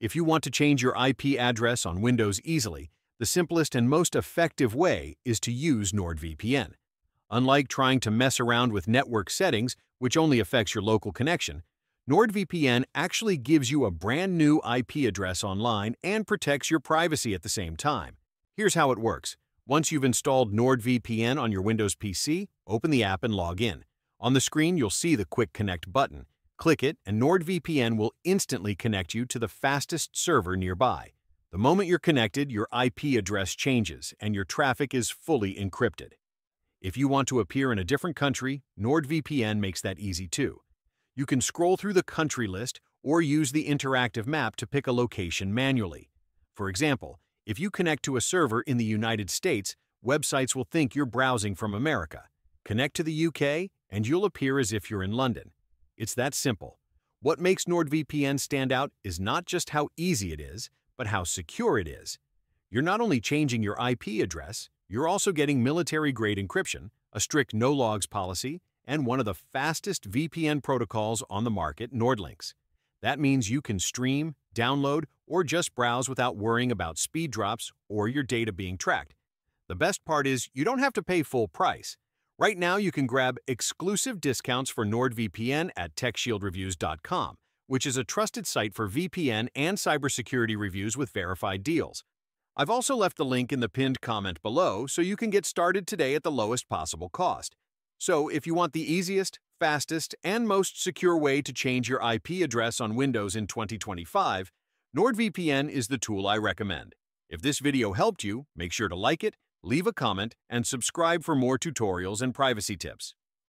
If you want to change your IP address on Windows easily, the simplest and most effective way is to use NordVPN. Unlike trying to mess around with network settings, which only affects your local connection, NordVPN actually gives you a brand new IP address online and protects your privacy at the same time. Here's how it works. Once you've installed NordVPN on your Windows PC, open the app and log in. On the screen, you'll see the Quick Connect button. Click it, and NordVPN will instantly connect you to the fastest server nearby. The moment you're connected, your IP address changes, and your traffic is fully encrypted. If you want to appear in a different country, NordVPN makes that easy too. You can scroll through the country list or use the interactive map to pick a location manually. For example, if you connect to a server in the United States, websites will think you're browsing from America. Connect to the UK, and you'll appear as if you're in London. It's that simple. What makes NordVPN stand out is not just how easy it is, but how secure it is. You're not only changing your IP address, you're also getting military-grade encryption, a strict no-logs policy, and one of the fastest VPN protocols on the market, NordLynx. That means you can stream, download, or just browse without worrying about speed drops or your data being tracked. The best part is you don't have to pay full price. Right now, you can grab exclusive discounts for NordVPN at TechShieldReviews.com, which is a trusted site for VPN and cybersecurity reviews with verified deals. I've also left the link in the pinned comment below so you can get started today at the lowest possible cost. So if you want the easiest, fastest, and most secure way to change your IP address on Windows in 2025, NordVPN is the tool I recommend. If this video helped you, make sure to like it, leave a comment, and subscribe for more tutorials and privacy tips.